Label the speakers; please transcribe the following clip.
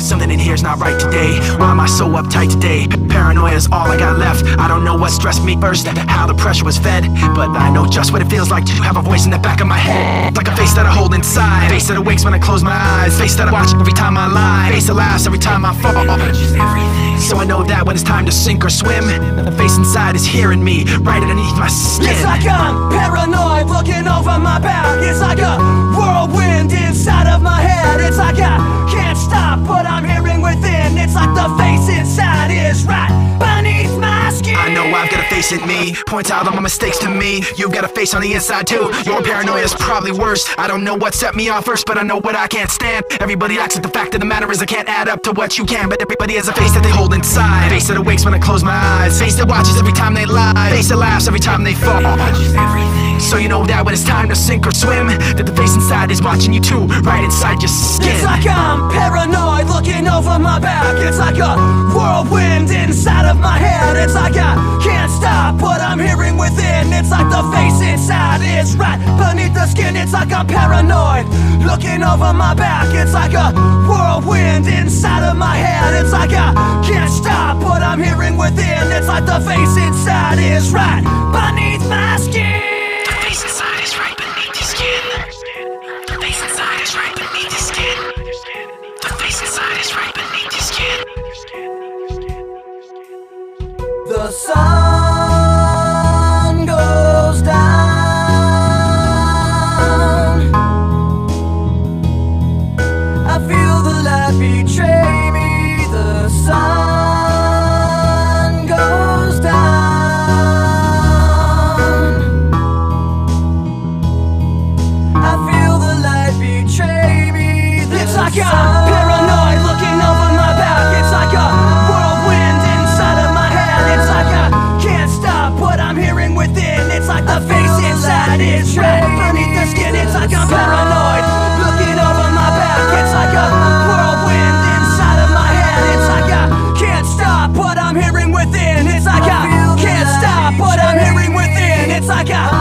Speaker 1: something's not right today. Why am I so uptight today? Paranoia is all I got left. I don't know what stressed me first, how the pressure was fed. But I know just what it feels like to have a voice in the back of my head. Like a face that I hold inside. Face that awakes when I close my eyes. Face that I watch every time I lie. Face that laughs every time I fall. So I know that when it's time to sink or swim, the face inside is hearing me right underneath my skin.
Speaker 2: It's like I'm paranoid looking over my back. It's like a whirlwind inside of my head. It's like I
Speaker 1: know I've got a face in me, points out all my mistakes to me. You've got a face on the inside too. Your paranoia is probably worse. I don't know what set me off first, but I know what I can't stand. Everybody acts like the fact of the matter is I can't add up to what you can, but everybody has a face that they hold inside. Face that awakes when I close my eyes. Face that watches every time they lie. Face that laughs every time they fall. So you know that when it's time to sink or swim, that the face inside is watching you too, right inside your skin.
Speaker 2: It's like I'm paranoid over my back. It's like a whirlwind inside of my head. It's like I can't stop what I'm hearing within. It's like the face inside is right beneath the skin. It's like I'm paranoid looking over my back. It's like a whirlwind inside of my head. It's like I can't stop what I'm hearing within. It's like the face inside is right beneath my
Speaker 1: is right beneath your skin. The
Speaker 2: sun Osaka